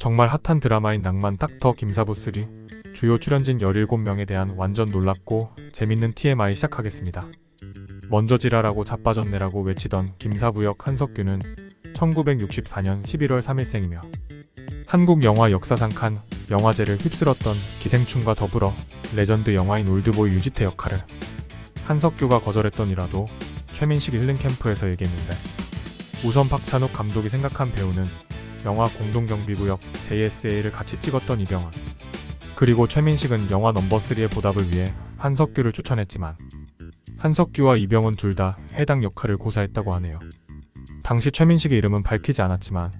정말 핫한 드라마인 낭만 닥터 김사부 3 주요 출연진 17명에 대한 완전 놀랍고 재밌는 TMI 시작하겠습니다. 먼저 지랄하고 자빠졌네라고 외치던 김사부 역 한석규는 1964년 11월 3일생이며 한국 영화 역사상 칸 영화제를 휩쓸었던 기생충과 더불어 레전드 영화인 올드보이 유지태 역할을 한석규가 거절했더니라고 최민식이 힐링 캠프에서 얘기했는데 우선 박찬욱 감독이 생각한 배우는 영화 공동경비구역 JSA를 같이 찍었던 이병헌 그리고 최민식은 영화 넘버3의 보답을 위해 한석규를 추천했지만 한석규와 이병헌 둘 다 해당 역할을 고사했다고 하네요. 당시 최민식의 이름은 밝히지 않았지만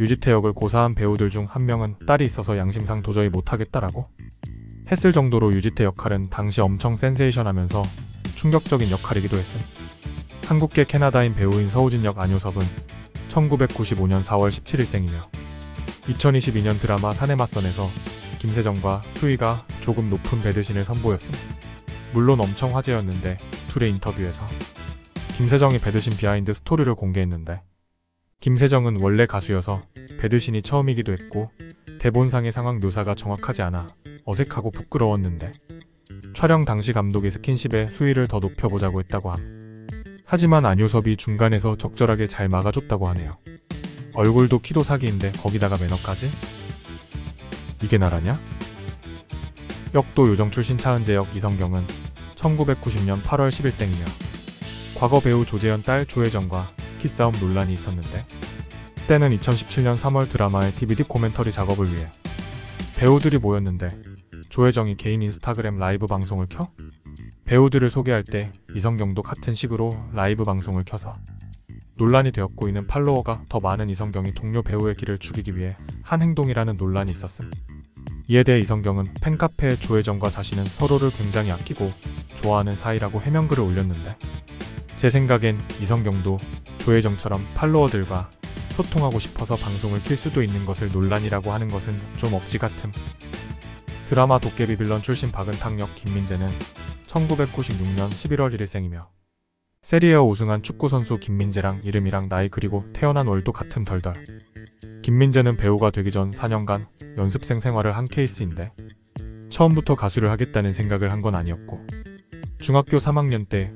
유지태 역을 고사한 배우들 중 한 명은 딸이 있어서 양심상 도저히 못하겠다라고 했을 정도로 유지태 역할은 당시 엄청 센세이션하면서 충격적인 역할이기도 했음. 한국계 캐나다인 배우인 서우진 역 안효섭은 1995년 4월 17일생이며 2022년 드라마 사내 맞선에서 김세정과 수희가 조금 높은 베드신을 선보였음. 물론 엄청 화제였는데 둘의 인터뷰에서 김세정이 베드신 behind story를 공개했는데 김세정은 원래 가수여서 베드신이 처음이기도 했고 대본상의 상황 묘사가 정확하지 않아 어색하고 부끄러웠는데 촬영 당시 감독이 스킨십에 수위를 더 높여보자고 했다고 함. 하지만 안효섭이 중간에서 적절하게 잘 막아줬다고 하네요. 얼굴도 키도 사기인데 거기다가 매너까지? 이게 나라냐? 역도 요정 출신 차은재 역 이성경은 1990년 8월 10일생이며 과거 배우 조재현 딸 조혜정과 키싸움 논란이 있었는데 때는 2017년 3월 드라마의 DVD 코멘터리 작업을 위해 배우들이 모였는데 조혜정이 개인 인스타그램 라이브 방송을 켜 배우들을 소개할 때 이성경도 같은 식으로 라이브 방송을 켜서 논란이 되었고 이는 팔로워가 더 많은 이성경이 동료 배우의 길을 죽이기 위해 한 행동이라는 논란이 있었음. 이에 대해 이성경은 팬카페에 조혜정과 자신은 서로를 굉장히 아끼고 좋아하는 사이라고 해명글을 올렸는데 제 생각엔 이성경도 조혜정처럼 팔로워들과 소통하고 싶어서 방송을 킬 수도 있는 것을 논란이라고 하는 것은 좀 억지 같음. 드라마 도깨비 빌런 출신 박은탁 역 김민재는 1996년 11월 1일생이며 세리에A 우승한 축구선수 김민재랑 이름이랑 나이 그리고 태어난 월도 같은 덜덜. 김민재는 배우가 되기 전 4년간 연습생 생활을 한 케이스인데 처음부터 가수를 하겠다는 생각을 한 건 아니었고 중학교 3학년 때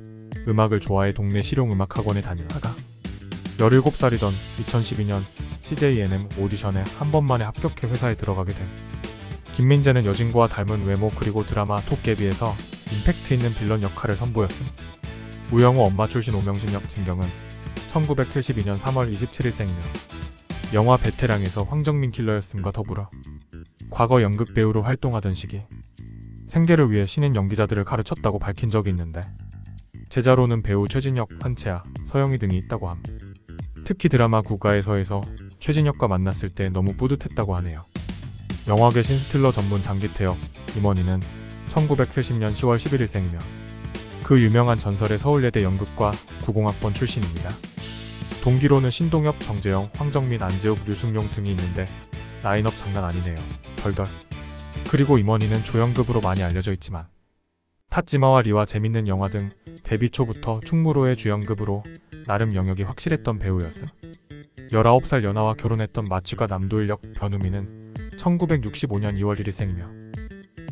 음악을 좋아해 동네 실용음악학원에 다니다가 17살이던 2012년 CJNM 오디션에 한 번만에 합격해 회사에 들어가게 됨. 김민재는 여진과 닮은 외모 그리고 드라마 톡개비에서 임팩트 있는 빌런 역할을 선보였음. 우영우 엄마 출신 오명신 역 진경은 1972년 3월 27일생이며 영화 베테랑에서 황정민 킬러였음과 더불어 과거 연극 배우로 활동하던 시기 생계를 위해 신인 연기자들을 가르쳤다고 밝힌 적이 있는데 제자로는 배우 최진혁, 한채아, 서영희 등이 있다고 함. 특히 드라마 국가에서에서 최진혁과 만났을 때 너무 뿌듯했다고 하네요. 영화계 신스틸러 전문 장기태역 임원희는 1970년 10월 11일생이며 그 유명한 전설의 서울예대 연극과 구공학번 출신입니다. 동기로는 신동엽, 정재영, 황정민, 안재욱, 류승용 등이 있는데 라인업 장난 아니네요. 덜덜. 그리고 임원희는 조연급으로 많이 알려져 있지만 타지마와 리와 재밌는 영화 등 데뷔 초부터 충무로의 주연급으로 나름 영역이 확실했던 배우였음. 19살 연하와 결혼했던 마취가 남도일 역 변우미는 1965년 2월 1일생이며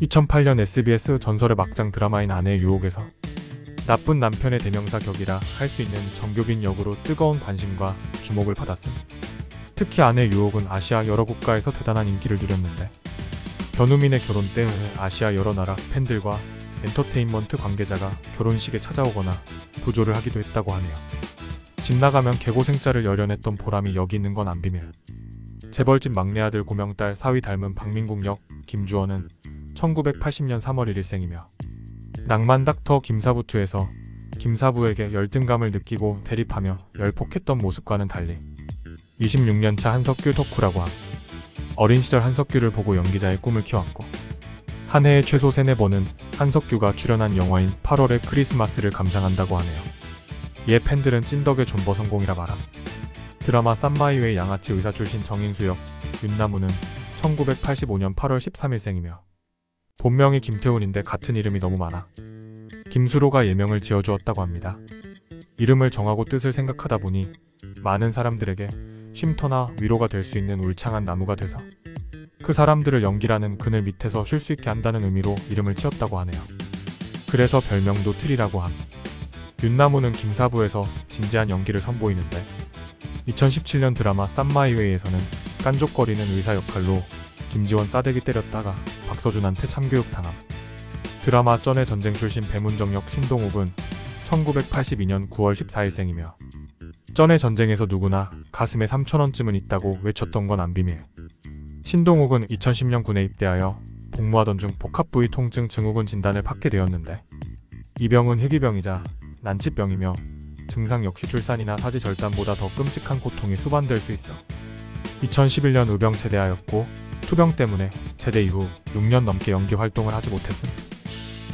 2008년 SBS 전설의 막장 드라마인 아내의 유혹에서 나쁜 남편의 대명사 격이라 할 수 있는 정교빈 역으로 뜨거운 관심과 주목을 받았음. 특히 아내 유혹은 아시아 여러 국가에서 대단한 인기를 누렸는데 변우민의 결혼 때 아시아 여러 나라 팬들과 엔터테인먼트 관계자가 결혼식에 찾아오거나 부조를 하기도 했다고 하네요. 집 나가면 개고생자를 열연했던 보람이 여기 있는 건 안 비밀. 재벌집 막내 아들 고명딸 사위 닮은 박민국 역 김주원은 1980년 3월 1일 생이며 낭만 닥터 김사부투에서 김사부에게 열등감을 느끼고 대립하며 열폭했던 모습과는 달리 26년차 한석규 덕후라고 함. 어린 시절 한석규를 보고 연기자의 꿈을 키웠고 한 해에 최소 3, 4번은 한석규가 출연한 영화인 8월의 크리스마스를 감상한다고 하네요. 이에 팬들은 찐덕의 존버 성공이라 말함. 드라마 쌈마이웨이 양아치 의사 출신 정인수 역 윤나무는 1985년 8월 13일생이며 본명이 김태훈인데 같은 이름이 너무 많아 김수로가 예명을 지어주었다고 합니다. 이름을 정하고 뜻을 생각하다 보니 많은 사람들에게 쉼터나 위로가 될 수 있는 울창한 나무가 돼서 그 사람들을 연기라는 그늘 밑에서 쉴 수 있게 한다는 의미로 이름을 지었다고 하네요. 그래서 별명도 틀이라고 함. 윤나무는 김사부에서 진지한 연기를 선보이는데 2017년 드라마 쌈마이웨이에서는 깐족거리는 의사 역할로 김지원 싸대기 때렸다가 박서준한테 참교육 당함. 드라마 쩐의 전쟁 출신 배문정 역 신동욱은 1982년 9월 14일생이며 쩐의 전쟁에서 누구나 가슴에 3천원쯤은 있다고 외쳤던 건 안 비밀. 신동욱은 2010년 군에 입대하여 복무하던 중 복합부위 통증 증후군 진단을 받게 되었는데 이 병은 희귀병이자 난치병이며 증상 역시 출산이나 사지 절단보다 더 끔찍한 고통이 수반될 수 있어 2011년 의병 제대하였고 투병 때문에 제대 이후 6년 넘게 연기 활동을 하지 못했음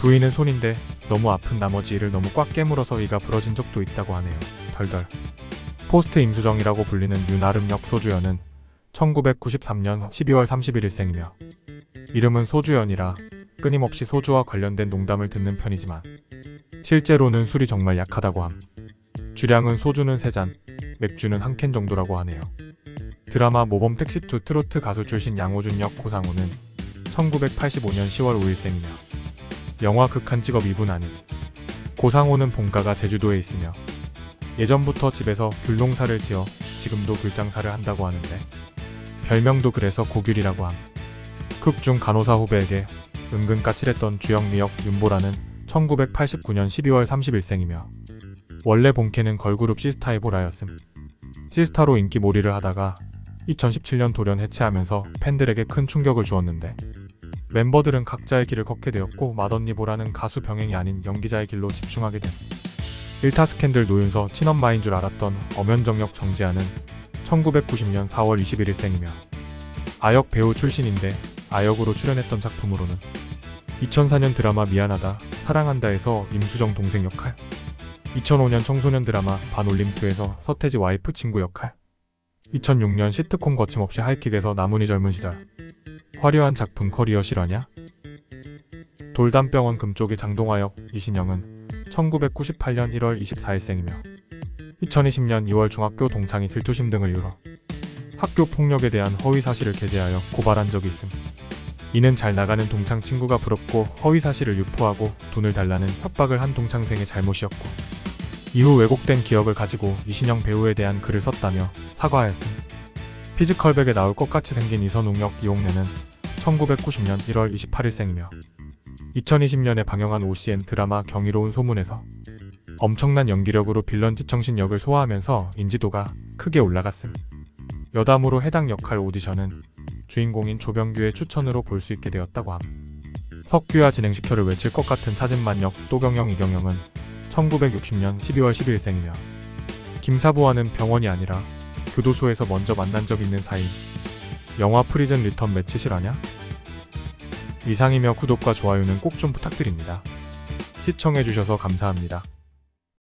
부인은 손인데 너무 아픈 나머지 이를 너무 꽉 깨물어서 이가 부러진 적도 있다고 하네요 덜덜 post 임수정이라고 불리는 윤아름 역 소주연은 1993년 12월 31일생이며 이름은 소주연이라 끊임없이 소주와 관련된 농담을 듣는 편이지만 실제로는 술이 정말 약하다고 함. 주량은 소주는 3잔, 맥주는 한 캔 정도라고 하네요. 드라마 모범 택시2 트로트 가수 출신 양호준 역 고상우는 1985년 10월 5일생이며 영화 극한 직업 2분 아닌 고상호는 본가가 제주도에 있으며 예전부터 집에서 귤농사를 지어 지금도 귤장사를 한다고 하는데 별명도 그래서 고귤이라고 함. 극중 간호사 후배에게 은근 까칠했던 주영미 역 윤보라는 1989년 12월 30일 생이며 원래 본캐는 걸그룹 시스타의 보라였음. 시스타로 인기 몰이를 하다가 2017년 돌연 해체하면서 팬들에게 큰 충격을 주었는데 멤버들은 각자의 길을 걷게 되었고 맏언니 보라는 가수 병행이 아닌 연기자의 길로 집중하게 된 일타 스캔들 노윤서 친엄마인 줄 알았던 엄연정역 정지아는 1990년 4월 21일 생이며 아역 배우 출신인데 아역으로 출연했던 작품으로는 2004년 드라마 미안하다 사랑한다에서 임수정 동생 역할 2005년 청소년 드라마 반올림프에서 서태지 와이프 친구 역할 2006년 시트콤 거침없이 하이킥에서 나문희 젊은 시절 화려한 작품 커리어 실화냐? 돌담병원 금쪽이 장동화역 이신영은 1998년 1월 24일생이며 2020년 2월 중학교 동창이 질투심 등을 이유로 학교 폭력에 대한 허위 사실을 게재하여 고발한 적이 있음. 이는 잘 나가는 동창 친구가 부럽고 허위 사실을 유포하고 돈을 달라는 협박을 한 동창생의 잘못이었고 이후 왜곡된 기억을 가지고 이신영 배우에 대한 글을 썼다며 사과하였음. 피지컬백에 나올 것 같이 생긴 이선웅역 이용래는 1990년 1월 28일생이며 2020년에 방영한 OCN 드라마 경이로운 소문에서 엄청난 연기력으로 빌런 지청신 역을 소화하면서 인지도가 크게 올라갔음. 여담으로 해당 역할 오디션은 주인공인 조병규의 추천으로 볼 수 있게 되었다고 함. 석규와 진행시켜를 외칠 것 같은 차진만 역 또경영 이경영은 1960년 12월 12일생이며 김사부와는 병원이 아니라 교도소에서 먼저 만난 적 있는 사이임. 영화 프리즌 return match 실화냐? 이상이며 구독과 좋아요는 꼭 좀 부탁드립니다. 시청해주셔서 감사합니다.